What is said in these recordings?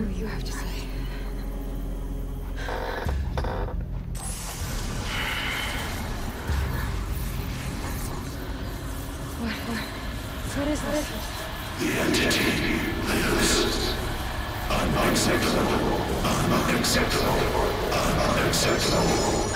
see what you have to say. What, what, what is this? The entity lives. Unacceptable. Unacceptable. Unacceptable.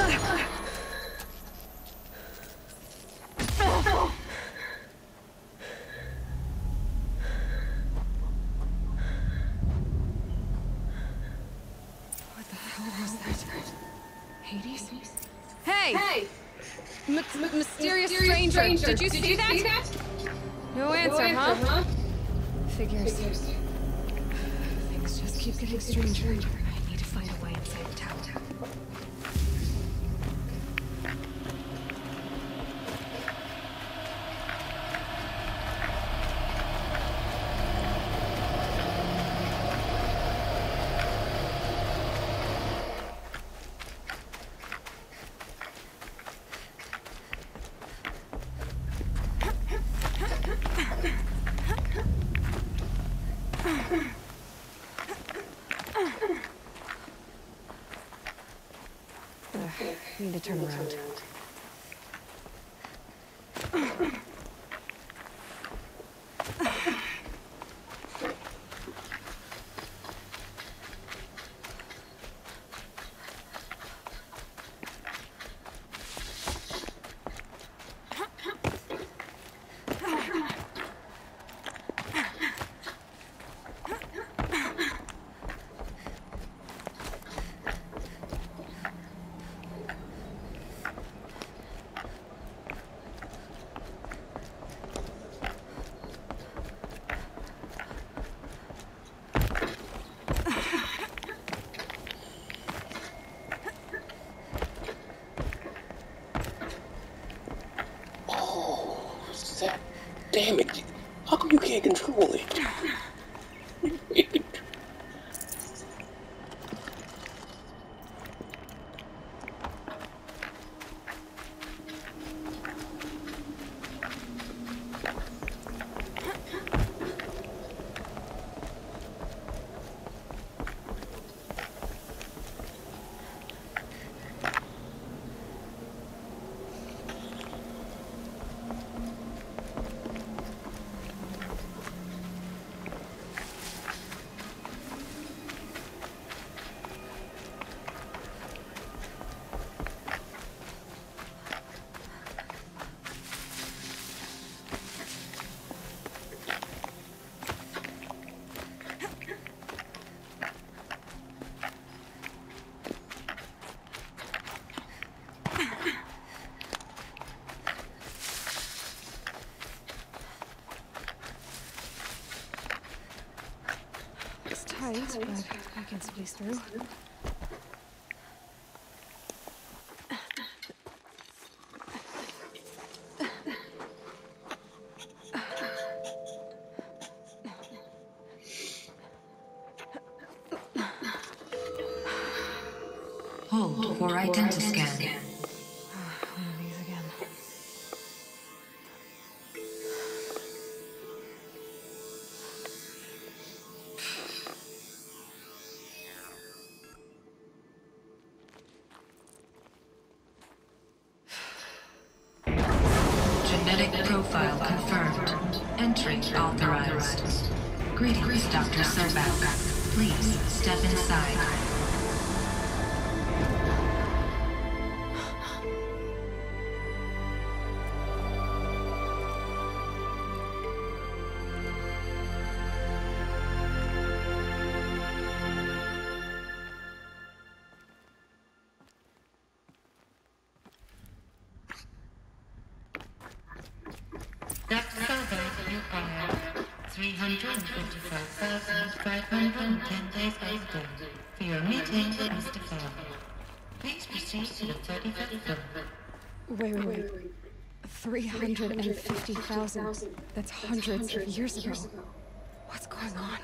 What the hell was that? Hades? Hey! Hey! M- mysterious, Mysterious stranger. Did you Did see you that? see that? No answer, No huh? answer, huh? Figures. Figures. Things just keep getting stranger. I need to find a way inside the tower. Ugh, need to turn around. Damn it. How come you can't control it? Tight, but I can squeeze through. Hold for identiscan. One Genetic profile confirmed. Entry authorized. Greetings, Dr. Sobeck. Please step inside. 355,510 days older for your meeting with Mr. Faro. Please proceed to the 35th floor. Wait, wait, wait. 350,000. That's hundreds of years ago. What's going on?